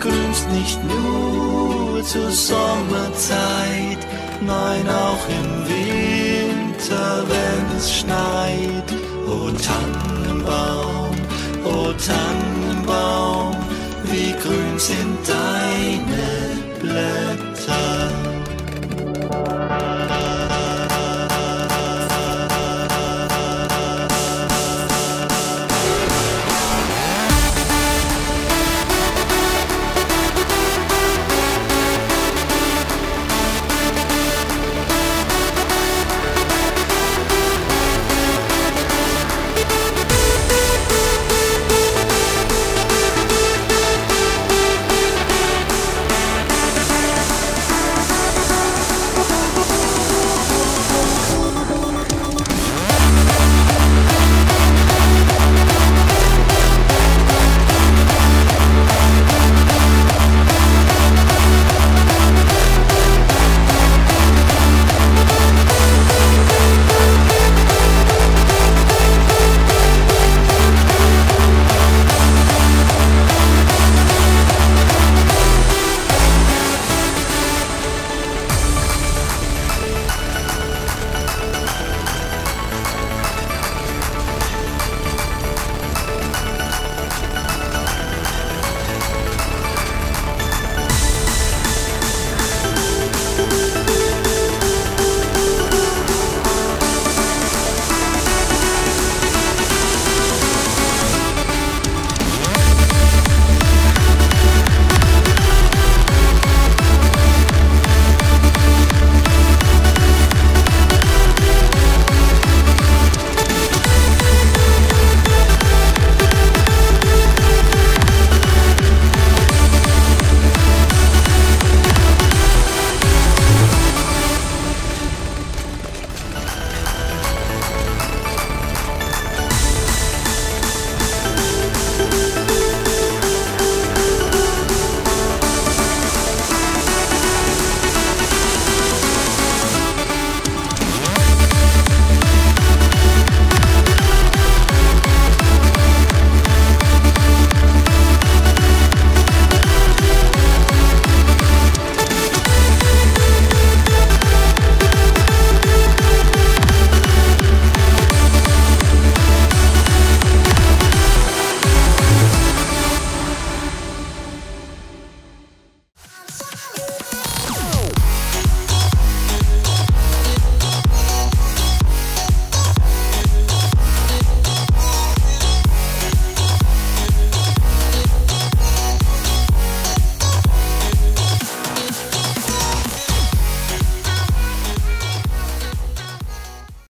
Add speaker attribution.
Speaker 1: grünst nicht nur zur Sommerzeit, nein auch im Winter, wenn es schneit. O Tannenbaum, o Tannenbaum, wie grün sind deine